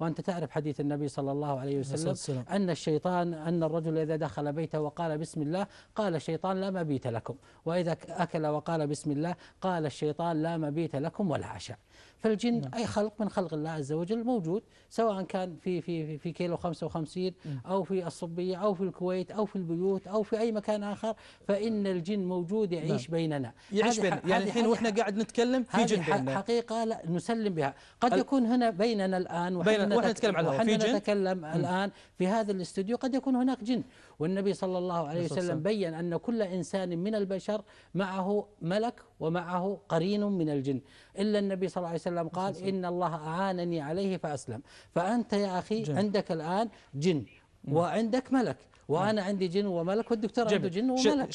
وأنت تعرف حديث النبي صلى الله عليه وسلم. أن الشيطان أن الرجل إذا دخل بيته وقال بسم الله قال الشيطان لا مبيت لكم. وإذا أكل وقال بسم الله قال الشيطان لا مبيت لكم ولا عشاء. فالجن أي خلق من خلق الله عز وجل موجود سواء كان في في في- كيلو 55 أو في الصبية أو في الكويت أو في البيوت أو في أي مكان آخر فإن الجن موجود يعيش بيننا. يعيش بيننا. يعني الحين وإحنا قاعد نتكلم في جن بيننا. حقيقة لا نسلم بها. قد يكون هنا بيننا الآن بين- وإحنا نتكلم على الهواء. في جن؟ نتكلم الآن في هذا الاستوديو. قد يكون هناك جن. والنبي صلى الله عليه وسلم. بين أن كل إنسان من البشر معه ملك ومعه قرين من الجن. إلا النبي صلى الله عليه وسلم قال إن الله أعانني عليه فأسلم. فأنت يا أخي جن. عندك الآن جن. وعندك ملك. وأنا عندي جن وملك والدكتور عنده جن وملك.